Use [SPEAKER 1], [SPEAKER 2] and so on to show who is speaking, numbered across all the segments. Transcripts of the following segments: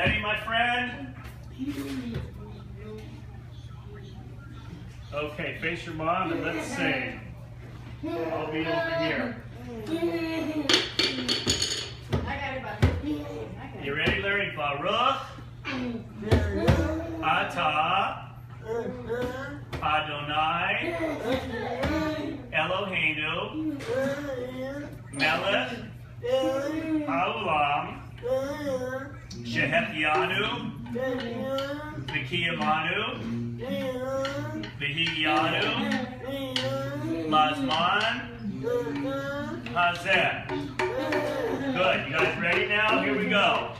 [SPEAKER 1] ready, my friend? Okay, face your mom and let's sing. I'll be over here. You ready, Larry? Baruch Atah Adonai Eloheinu Melech Haolam Shehechianu V'kiyamanu V'higianu Lazman Hazeh. Good. You guys ready now? Here we go.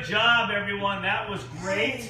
[SPEAKER 1] Good job, everyone. That was great.